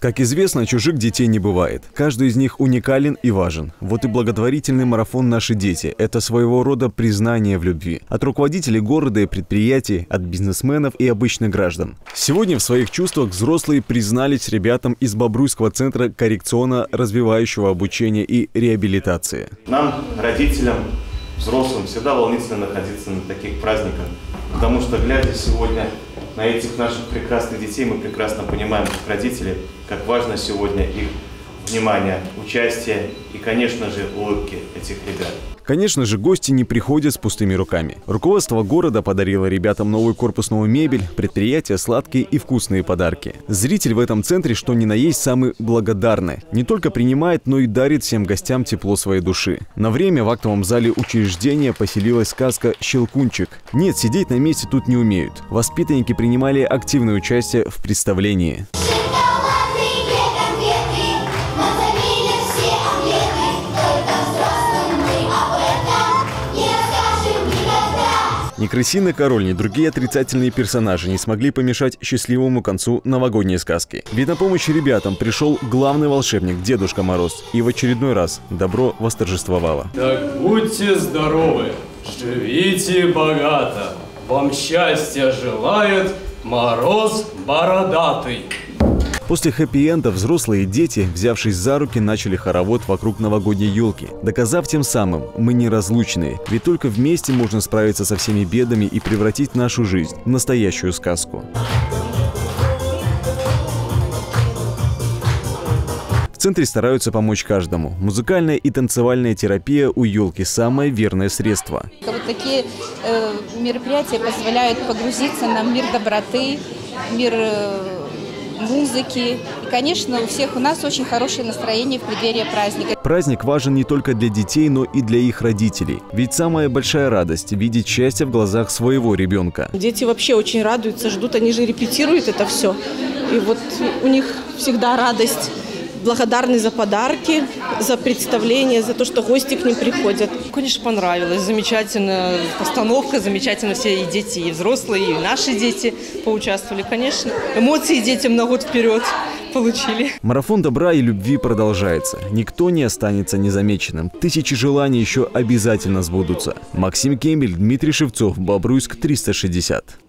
Как известно, чужих детей не бывает. Каждый из них уникален и важен. Вот и благотворительный марафон «Наши дети» – это своего рода признание в любви. От руководителей города и предприятий, от бизнесменов и обычных граждан. Сегодня в своих чувствах взрослые признались ребятам из Бобруйского центра коррекционно-развивающего обучения и реабилитации. Нам, родителям, взрослым, всегда волнительно находиться на таких праздниках, потому что, глядя сегодня на этих наших прекрасных детей, мы прекрасно понимаем, как родители, как важно сегодня их внимание, участие и, конечно же, улыбки этих ребят. Конечно же, гости не приходят с пустыми руками. Руководство города подарило ребятам новую корпусную мебель, предприятия, сладкие и вкусные подарки. Зритель в этом центре, что ни на есть, самый благодарный. Не только принимает, но и дарит всем гостям тепло своей души. На время в актовом зале учреждения поселилась сказка «Щелкунчик». Нет, сидеть на месте тут не умеют. Воспитанники принимали активное участие в представлении. Ни крысиный король, ни другие отрицательные персонажи не смогли помешать счастливому концу новогодней сказки. Ведь на помощь ребятам пришел главный волшебник Дедушка Мороз. И в очередной раз добро восторжествовало. Так будьте здоровы, живите богато. Вам счастья желает Мороз Бородатый. После хэппи-энда взрослые дети, взявшись за руки, начали хоровод вокруг новогодней елки, доказав тем самым, мы неразлучные, ведь только вместе можно справиться со всеми бедами и превратить нашу жизнь в настоящую сказку. В центре стараются помочь каждому. Музыкальная и танцевальная терапия у елки – самое верное средство. Вот такие э, мероприятия позволяют погрузиться на мир доброты, мир э, музыки. И, конечно, у всех у нас очень хорошее настроение в преддверии праздника. Праздник важен не только для детей, но и для их родителей. Ведь самая большая радость – видеть счастье в глазах своего ребенка. Дети вообще очень радуются, ждут, они же репетируют это все. И вот у них всегда радость, благодарны за подарки, за представление, за то, что гости к ним приходят. Конечно, понравилось. Замечательная постановка, замечательно все и дети, и взрослые, и наши дети поучаствовали. Конечно, эмоции детям на год вперед получили. Марафон добра и любви продолжается. Никто не останется незамеченным. Тысячи желаний еще обязательно сбудутся. Максим Кемель, Дмитрий Шевцов, Бобруйск, 360.